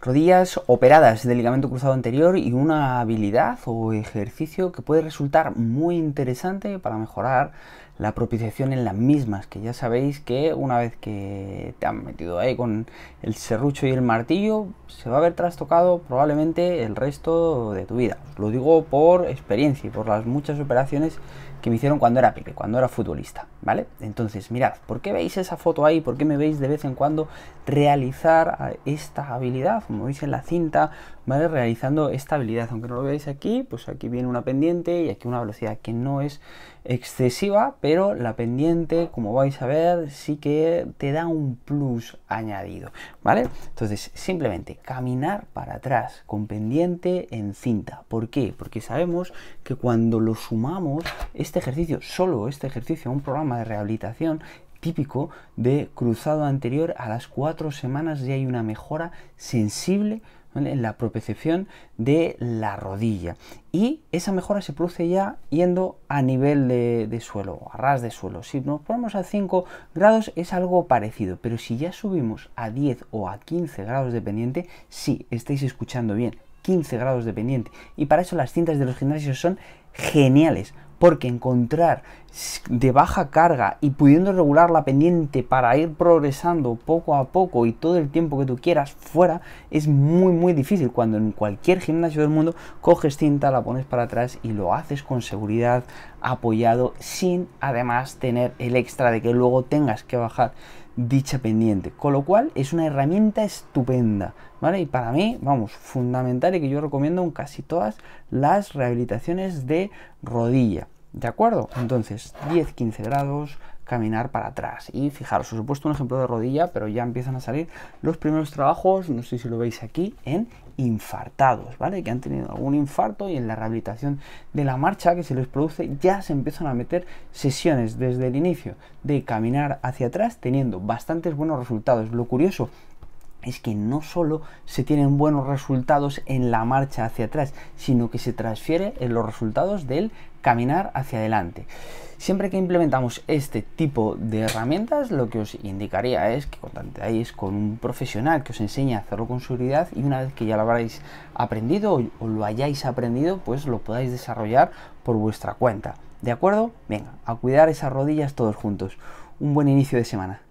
Rodillas operadas del ligamento cruzado anterior y una habilidad o ejercicio que puede resultar muy interesante para mejorar la propiciación en las mismas, que ya sabéis que una vez que te han metido ahí con el serrucho y el martillo, se va a haber trastocado probablemente el resto de tu vida. Os lo digo por experiencia y por las muchas operaciones que me hicieron cuando era peque, cuando era futbolista, ¿vale? Entonces, mirad, ¿por qué veis esa foto ahí? ¿Por qué me veis de vez en cuando realizar esta habilidad? Como veis en la cinta, ¿vale? Realizando esta habilidad, aunque no lo veáis aquí, pues aquí viene una pendiente y aquí una velocidad que no es excesiva, la pendiente, como vais a ver, sí que te da un plus añadido, ¿vale? Entonces, simplemente caminar para atrás con pendiente en cinta. ¿Por qué? Porque sabemos que cuando lo sumamos, este ejercicio, solo este ejercicio, un programa de rehabilitación, típico de cruzado anterior a las cuatro semanas ya hay una mejora sensible en la propiocepción de la rodilla. Y esa mejora se produce ya yendo a nivel de, suelo, a ras de suelo. Si nos ponemos a 5 grados es algo parecido, pero si ya subimos a 10 o a 15 grados de pendiente, sí, estáis escuchando bien, 15 grados de pendiente. Y para eso las cintas de los gimnasios son geniales porque encontrar de baja carga y pudiendo regular la pendiente para ir progresando poco a poco y todo el tiempo que tú quieras fuera es muy muy difícil. Cuando en cualquier gimnasio del mundo coges cinta, la pones para atrás y lo haces con seguridad apoyado sin además tener el extra de que luego tengas que bajar dicha pendiente. Con lo cual es una herramienta estupenda, ¿vale? Y para mí, vamos, fundamental y que yo recomiendo en casi todas las rehabilitaciones de rodilla. ¿De acuerdo? Entonces, 10-15 grados, caminar para atrás. Y fijaros, os he puesto un ejemplo de rodilla, pero ya empiezan a salir los primeros trabajos, no sé si lo veis aquí, en infartados, ¿vale? Que han tenido algún infarto y en la rehabilitación de la marcha que se les produce ya se empiezan a meter sesiones desde el inicio de caminar hacia atrás teniendo bastantes buenos resultados. Lo curioso es que no solo se tienen buenos resultados en la marcha hacia atrás, sino que se transfiere en los resultados del caminar hacia adelante. Siempre que implementamos este tipo de herramientas, lo que os indicaría es que contanteáis con un profesional que os enseñe a hacerlo con seguridad y una vez que ya lo habréis aprendido o lo hayáis aprendido, pues lo podáis desarrollar por vuestra cuenta. ¿De acuerdo? Venga, a cuidar esas rodillas todos juntos. Un buen inicio de semana.